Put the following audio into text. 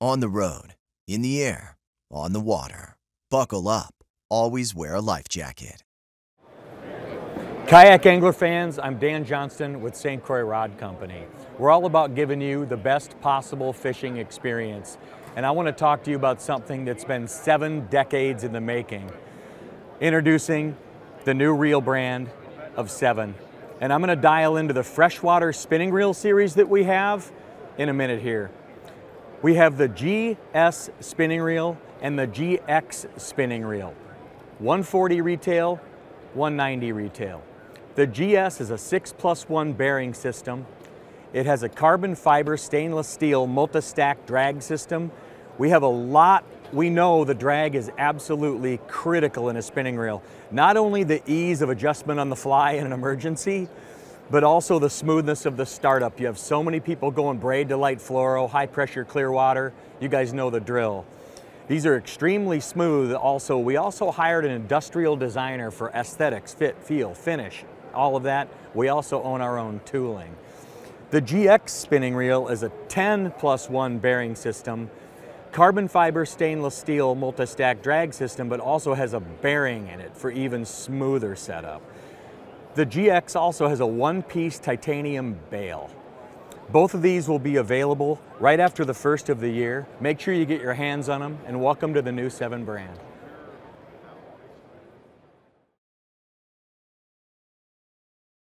On the road, in the air, on the water. Buckle up. Always wear a life jacket. Kayak angler fans, I'm Dan Johnston with St. Croix Rod Company. We're all about giving you the best possible fishing experience. And I want to talk to you about something that's been seven decades in the making. Introducing the new reel brand of Seviin. And I'm going to dial into the freshwater spinning reel series that we have in a minute here. We have the GS spinning reel and the GX spinning reel. 140 retail, 190 retail. The GS is a 6 plus 1 bearing system. It has a carbon fiber stainless steel multi-stack drag system. We have a lot, we know the drag is absolutely critical in a spinning reel. Not only the ease of adjustment on the fly in an emergency, but also the smoothness of the startup. You have so many people going braid to light fluoro, high pressure clear water. You guys know the drill. These are extremely smooth. Also, we also hired an industrial designer for aesthetics, fit, feel, finish, all of that. We also own our own tooling. The GX spinning reel is a 10 plus 1 bearing system, carbon fiber stainless steel multi-stack drag system, but also has a bearing in it for even smoother setup. The GX also has a one-piece titanium bail. Both of these will be available right after the first of the year. Make sure you get your hands on them and welcome to the new Seviin brand.